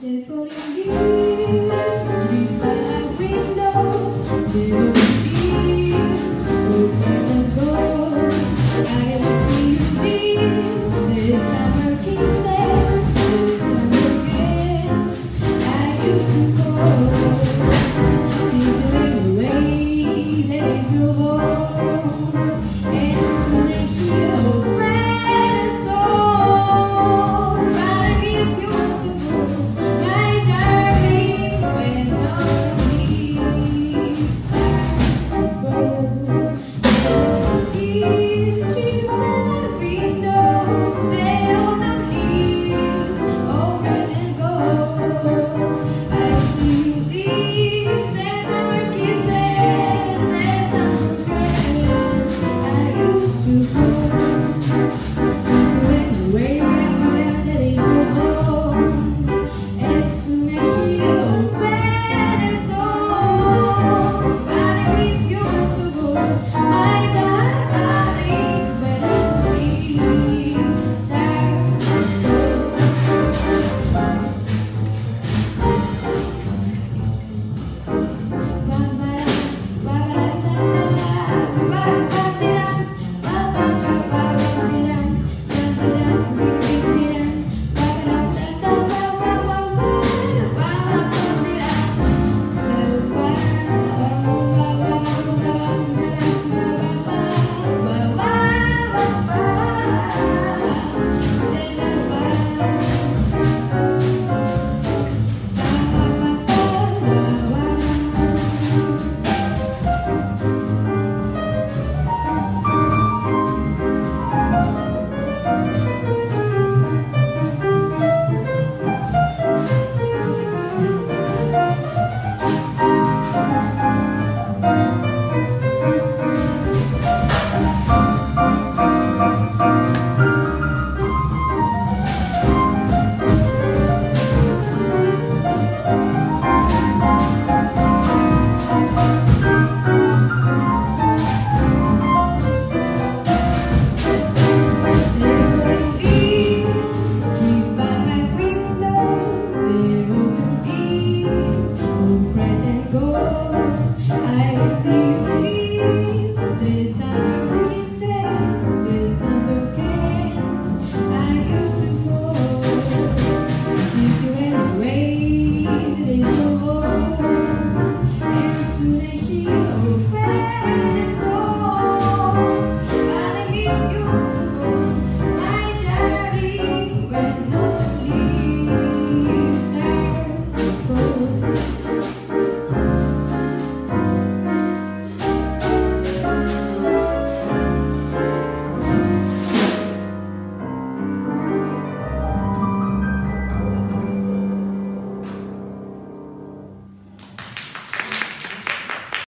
They're falling leaves stream by a window.